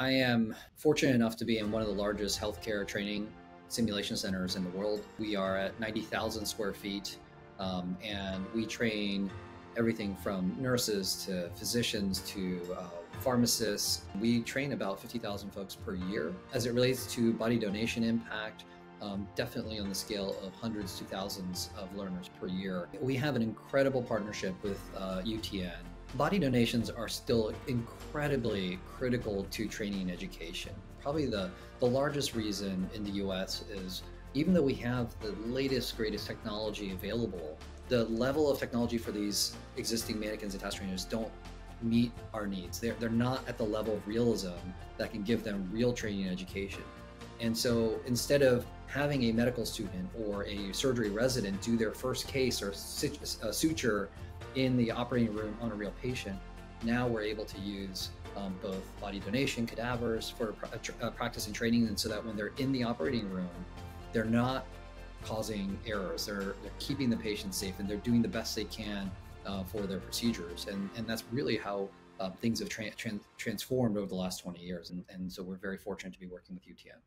I am fortunate enough to be in one of the largest healthcare training simulation centers in the world. We are at 90,000 square feet, um, and we train everything from nurses to physicians to uh, pharmacists. We train about 50,000 folks per year. As it relates to body donation impact, um, definitely on the scale of hundreds to thousands of learners per year. We have an incredible partnership with uh, UTN. Body donations are still incredibly critical to training and education. Probably the, the largest reason in the US is even though we have the latest, greatest technology available, the level of technology for these existing mannequins and task trainers don't meet our needs. They're, they're not at the level of realism that can give them real training and education. And so instead of having a medical student or a surgery resident do their first case or uh, suture in the operating room on a real patient, now we're able to use um, both body donation, cadavers for uh, practice and training, and so that when they're in the operating room, they're not causing errors. They're, they're keeping the patient safe and they're doing the best they can uh, for their procedures. And, and that's really how uh, things have tra- tra- transformed over the last 20 years. And, and so we're very fortunate to be working with UTN.